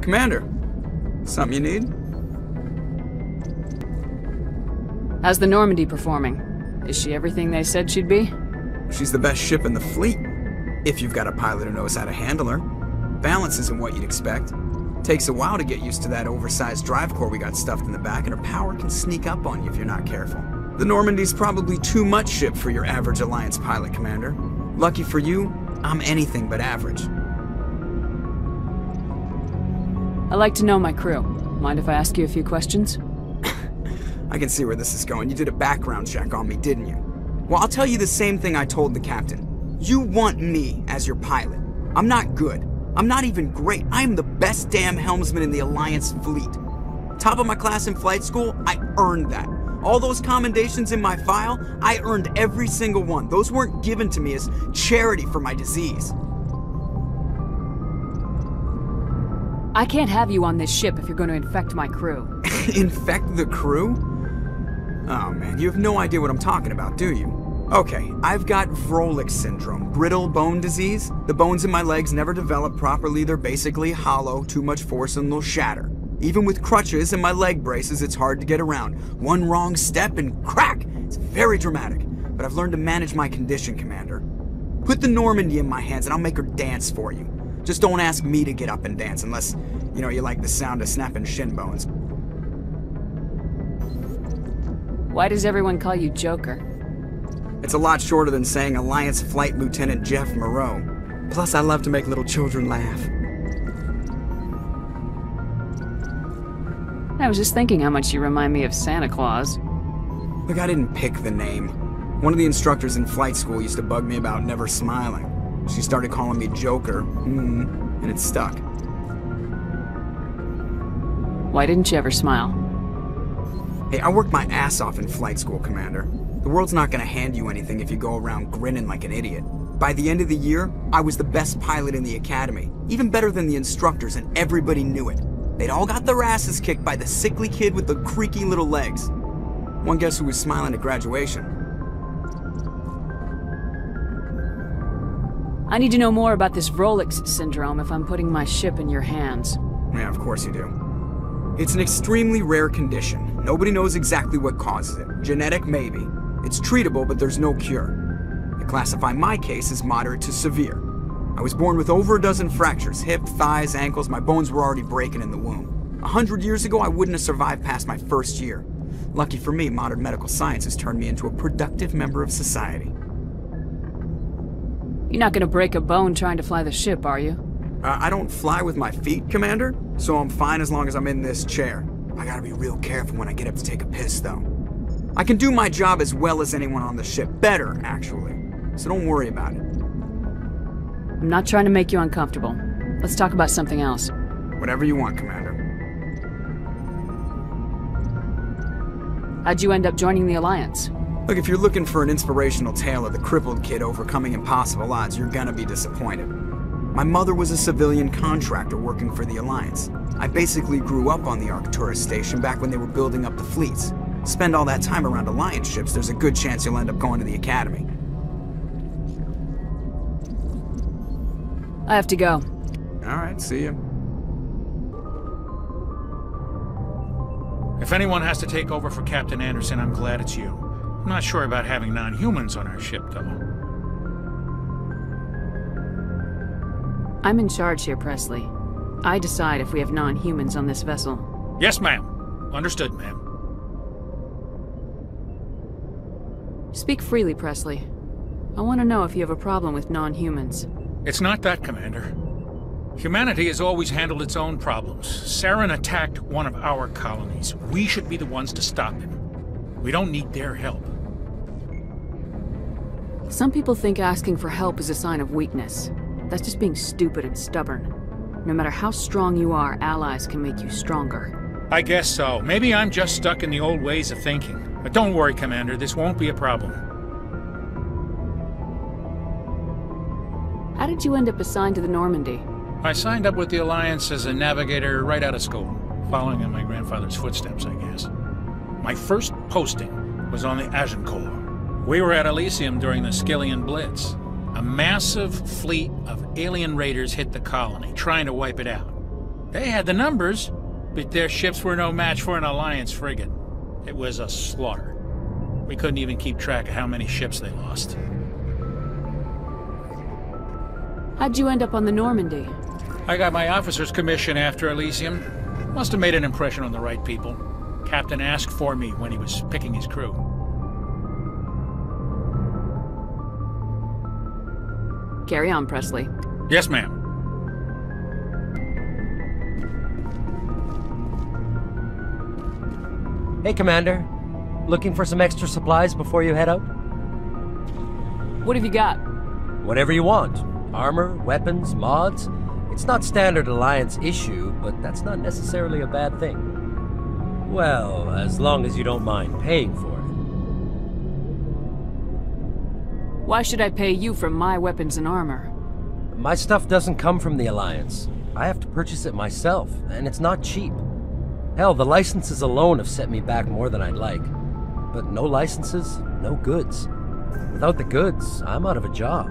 Commander, something you need? How's the Normandy performing? Is she everything they said she'd be? She's the best ship in the fleet. If you've got a pilot who knows how to handle her. Balance isn't what you'd expect. Takes a while to get used to that oversized drive core we got stuffed in the back, and her power can sneak up on you if you're not careful. The Normandy's probably too much ship for your average Alliance pilot, Commander. Lucky for you, I'm anything but average. I like to know my crew. Mind if I ask you a few questions? I can see where this is going. You did a background check on me, didn't you? Well, I'll tell you the same thing I told the captain. You want me as your pilot. I'm not good. I'm not even great. I am the best damn helmsman in the Alliance fleet. Top of my class in flight school, I earned that. All those commendations in my file, I earned every single one. Those weren't given to me as charity for my disease. I can't have you on this ship if you're going to infect my crew. Infect the crew? Oh man, you have no idea what I'm talking about, do you? Okay, I've got Vrolik syndrome, brittle bone disease. The bones in my legs never develop properly, they're basically hollow, too much force and they'll shatter. Even with crutches and my leg braces, it's hard to get around. One wrong step and crack! It's very dramatic, but I've learned to manage my condition, Commander. Put the Normandy in my hands and I'll make her dance for you. Just don't ask me to get up and dance unless, you know, you like the sound of snapping shin bones. Why does everyone call you Joker? It's a lot shorter than saying Alliance Flight Lieutenant Jeff Moreau. Plus, I love to make little children laugh. I was just thinking how much you remind me of Santa Claus. Look, I didn't pick the name. One of the instructors in flight school used to bug me about never smiling. She started calling me Joker, mm, and it stuck. Why didn't you ever smile? Hey, I worked my ass off in flight school, Commander. The world's not gonna hand you anything if you go around grinning like an idiot. By the end of the year, I was the best pilot in the academy, even better than the instructors, and everybody knew it. They'd all got their asses kicked by the sickly kid with the creaky little legs. One guess who was smiling at graduation? I need to know more about this Vrolik syndrome if I'm putting my ship in your hands. Yeah, of course you do. It's an extremely rare condition. Nobody knows exactly what causes it. Genetic, maybe. It's treatable, but there's no cure. I classify my case as moderate to severe. I was born with over a dozen fractures hip, thighs, ankles. My bones were already breaking in the womb. A hundred years ago, I wouldn't have survived past my first year. Lucky for me, modern medical science has turned me into a productive member of society. You're not gonna break a bone trying to fly the ship, are you? Uh, I don't fly with my feet, Commander, so I'm fine as long as I'm in this chair. I gotta be real careful when I get up to take a piss, though. I can do my job as well as anyone on the ship. Better, actually. So don't worry about it. I'm not trying to make you uncomfortable. Let's talk about something else. Whatever you want, Commander. How'd you end up joining the Alliance? Look, if you're looking for an inspirational tale of the crippled kid overcoming impossible odds, you're gonna be disappointed. My mother was a civilian contractor working for the Alliance. I basically grew up on the Arcturus station back when they were building up the fleets. Spend all that time around Alliance ships, there's a good chance you'll end up going to the Academy. I have to go. Alright, see you. If anyone has to take over for Captain Anderson, I'm glad it's you. I'm not sure about having non-humans on our ship, though. I'm in charge here, Pressly. I decide if we have non-humans on this vessel. Yes, ma'am. Understood, ma'am. Speak freely, Pressly. I want to know if you have a problem with non-humans. It's not that, Commander. Humanity has always handled its own problems. Saren attacked one of our colonies. We should be the ones to stop him. We don't need their help. Some people think asking for help is a sign of weakness. That's just being stupid and stubborn. No matter how strong you are, allies can make you stronger. I guess so. Maybe I'm just stuck in the old ways of thinking. But don't worry, Commander. This won't be a problem. How did you end up assigned to the Normandy? I signed up with the Alliance as a navigator right out of school, following in my grandfather's footsteps, I guess. My first posting was on the Agincourt. We were at Elysium during the Skyllian Blitz. A massive fleet of alien raiders hit the colony, trying to wipe it out. They had the numbers, but their ships were no match for an Alliance frigate. It was a slaughter. We couldn't even keep track of how many ships they lost. How'd you end up on the Normandy? I got my officer's commission after Elysium. Must have made an impression on the right people. Captain asked for me when he was picking his crew. Carry on, Pressly. Yes, ma'am. Hey, Commander. Looking for some extra supplies before you head out? What have you got? Whatever you want. Armor, weapons, mods. It's not standard Alliance issue, but that's not necessarily a bad thing. Well, as long as you don't mind paying for it. Why should I pay you for my weapons and armor? My stuff doesn't come from the Alliance. I have to purchase it myself, and it's not cheap. Hell, the licenses alone have set me back more than I'd like. But no licenses, no goods. Without the goods, I'm out of a job.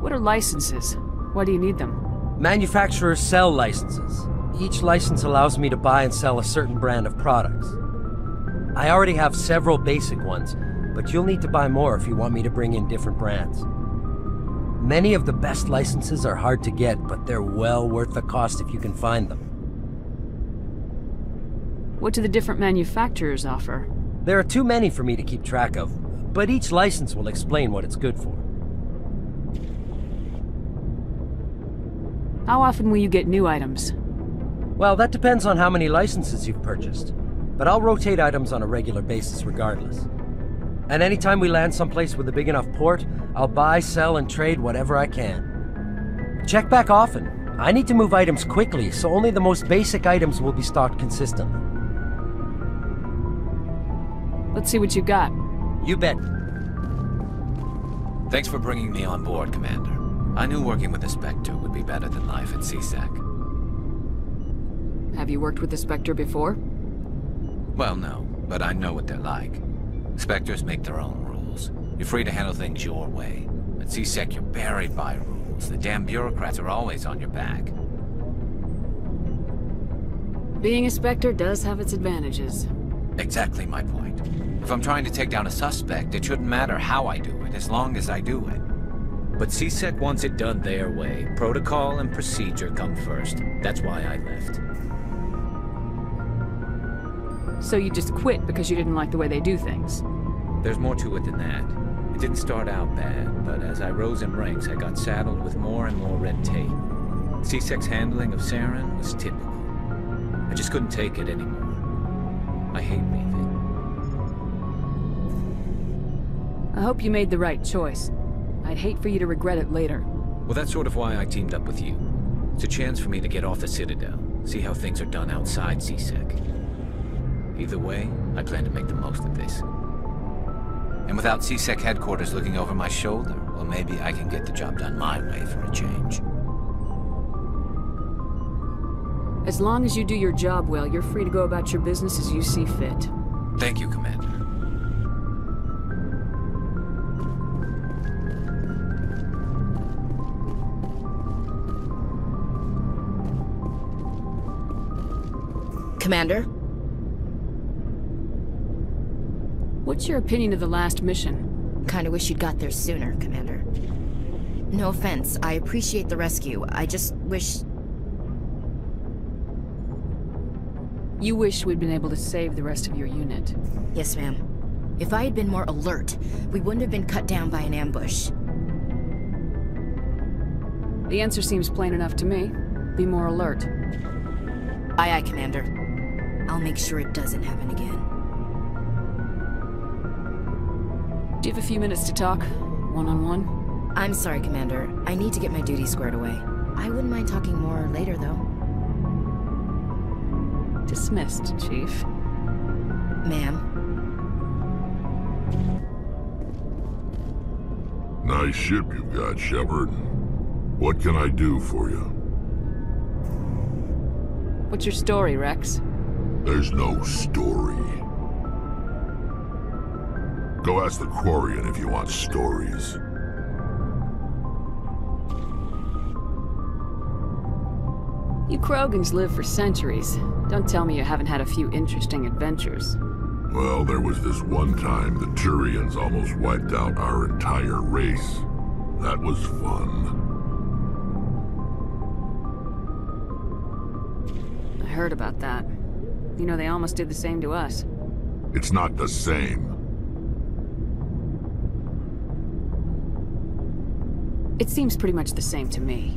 What are licenses? Why do you need them? Manufacturers sell licenses. Each license allows me to buy and sell a certain brand of products. I already have several basic ones, but you'll need to buy more if you want me to bring in different brands. Many of the best licenses are hard to get, but they're well worth the cost if you can find them. What do the different manufacturers offer? There are too many for me to keep track of, but each license will explain what it's good for. How often will you get new items? Well, that depends on how many licenses you've purchased, but I'll rotate items on a regular basis regardless. And anytime we land someplace with a big enough port, I'll buy, sell, and trade whatever I can. Check back often. I need to move items quickly, so only the most basic items will be stocked consistently. Let's see what you got. You bet. Thanks for bringing me on board, Commander. I knew working with the Spectre would be better than life at C-Sec. Have you worked with the Spectre before? Well, no, but I know what they're like. Spectres make their own rules. You're free to handle things your way. At C-Sec, you're buried by rules. The damn bureaucrats are always on your back. Being a Spectre does have its advantages. Exactly my point. If I'm trying to take down a suspect, it shouldn't matter how I do it, as long as I do it. But C-Sec wants it done their way. Protocol and procedure come first. That's why I left. So you just quit because you didn't like the way they do things? There's more to it than that. It didn't start out bad, but as I rose in ranks, I got saddled with more and more red tape. C-Sec's handling of Saren was typical. I just couldn't take it anymore. I hate leaving. I hope you made the right choice. I'd hate for you to regret it later. Well, that's sort of why I teamed up with you. It's a chance for me to get off the Citadel, see how things are done outside C-Sec. Either way, I plan to make the most of this. And without C-Sec headquarters looking over my shoulder, well, maybe I can get the job done my way for a change. As long as you do your job well, you're free to go about your business as you see fit. Thank you, Commander. Commander? What's your opinion of the last mission? Kinda wish you'd got there sooner, Commander. No offense, I appreciate the rescue. I just wish... You wish we'd been able to save the rest of your unit. Yes, ma'am. If I had been more alert, we wouldn't have been cut down by an ambush. The answer seems plain enough to me. Be more alert. Aye, aye, Commander. I'll make sure it doesn't happen again. Do you have a few minutes to talk? One-on-one? -on -one? I'm sorry, Commander. I need to get my duty squared away. I wouldn't mind talking more later, though. Dismissed, Chief. Ma'am. Nice ship you've got, Shepard. What can I do for you? What's your story, Wrex? There's no story. Go ask the Quarian if you want stories. You Krogans live for centuries. Don't tell me you haven't had a few interesting adventures. Well, there was this one time the Turians almost wiped out our entire race. That was fun. I heard about that. You know, they almost did the same to us. It's not the same. It seems pretty much the same to me.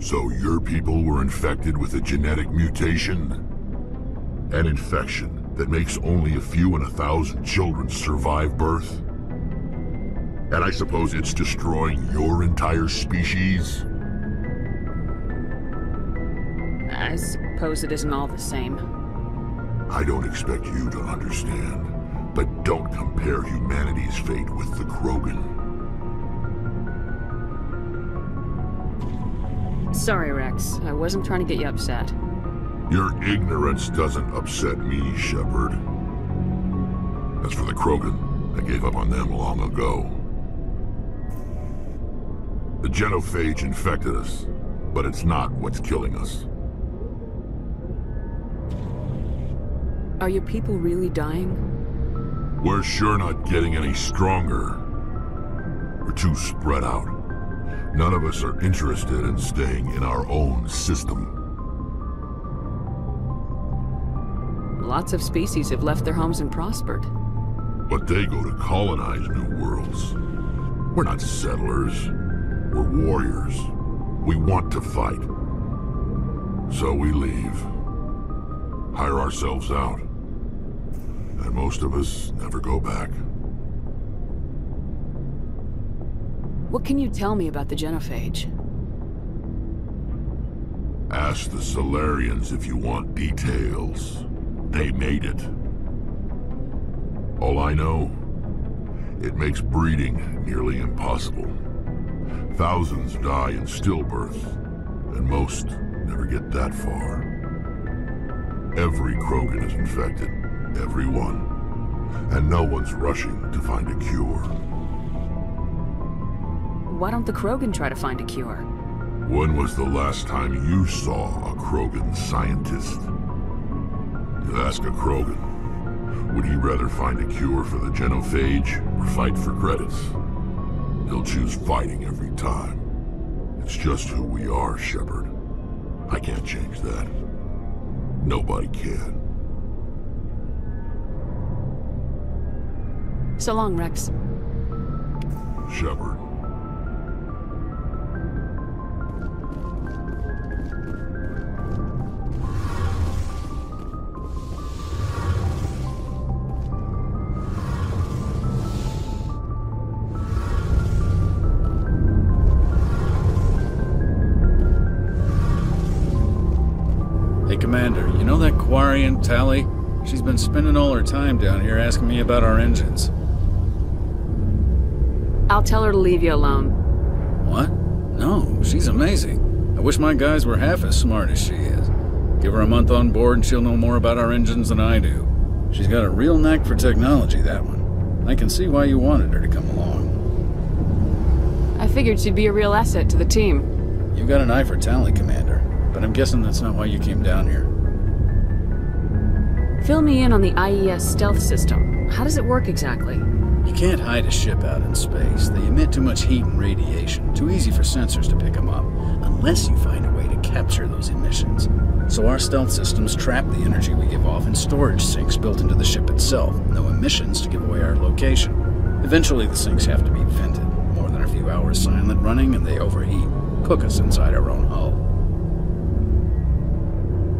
So your people were infected with a genetic mutation? An infection that makes only a few in a thousand children survive birth? And I suppose it's destroying your entire species? I suppose it isn't all the same. I don't expect you to understand, but don't compare humanity's fate with the Krogan. Sorry, Wrex. I wasn't trying to get you upset. Your ignorance doesn't upset me, Shepard. As for the Krogan, I gave up on them long ago. The genophage infected us, but it's not what's killing us. Are your people really dying? We're sure not getting any stronger. We're too spread out. None of us are interested in staying in our own system. Lots of species have left their homes and prospered. But they go to colonize new worlds. We're not settlers. We're warriors. We want to fight. So we leave. Hire ourselves out. And most of us never go back. What can you tell me about the genophage? Ask the Salarians if you want details. They made it. All I know, it makes breeding nearly impossible. Thousands die in stillbirth, and most never get that far. Every Krogan is infected, every one. And no one's rushing to find a cure. Why don't the Krogan try to find a cure? When was the last time you saw a Krogan scientist? You ask a Krogan, would he rather find a cure for the genophage or fight for credits? He'll choose fighting every time. It's just who we are, Shepard. I can't change that. Nobody can. So long, Wrex. Shepard. Tali? She's been spending all her time down here asking me about our engines. I'll tell her to leave you alone. What? No, she's amazing. I wish my guys were half as smart as she is. Give her a month on board and she'll know more about our engines than I do. She's got a real knack for technology, that one. I can see why you wanted her to come along. I figured she'd be a real asset to the team. You've got an eye for talent, Commander, but I'm guessing that's not why you came down here. Fill me in on the IES stealth system. How does it work exactly? You can't hide a ship out in space. They emit too much heat and radiation. Too easy for sensors to pick them up, unless you find a way to capture those emissions. So our stealth systems trap the energy we give off in storage sinks built into the ship itself. No emissions to give away our location. Eventually the sinks have to be vented. More than a few hours silent running and they overheat. Cook us inside our own hull.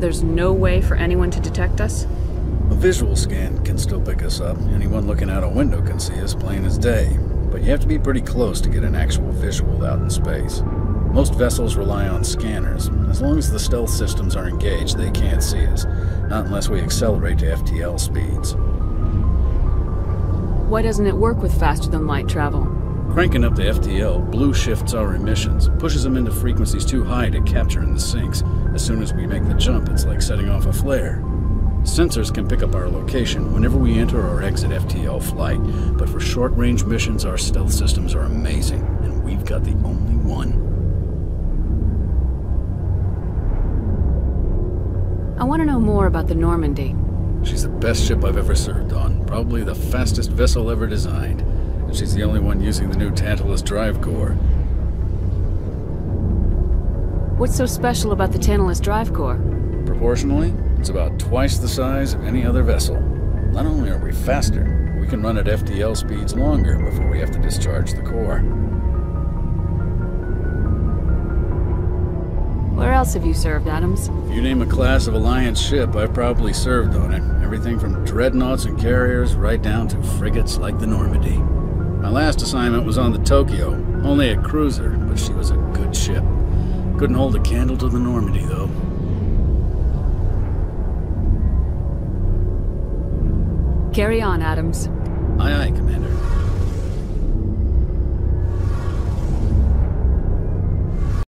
There's no way for anyone to detect us? Visual scan can still pick us up. Anyone looking out a window can see us plain as day. But you have to be pretty close to get an actual visual out in space. Most vessels rely on scanners. As long as the stealth systems are engaged, they can't see us. Not unless we accelerate to FTL speeds. Why doesn't it work with faster than light travel? Cranking up the FTL blue shifts our emissions, pushes them into frequencies too high to capture in the sinks. As soon as we make the jump, it's like setting off a flare. Sensors can pick up our location whenever we enter or exit FTL flight, but for short-range missions, our stealth systems are amazing, and we've got the only one. I want to know more about the Normandy. She's the best ship I've ever served on. Probably the fastest vessel ever designed. And she's the only one using the new Tantalus drive core. What's so special about the Tantalus drive core? Proportionally, it's about twice the size of any other vessel. Not only are we faster, we can run at FTL speeds longer before we have to discharge the core. Where else have you served, Adams? If you name a class of Alliance ship, I've probably served on it. Everything from dreadnoughts and carriers right down to frigates like the Normandy. My last assignment was on the Tokyo, only a cruiser, but she was a good ship. Couldn't hold a candle to the Normandy, though. Carry on, Adams. Aye, aye, Commander.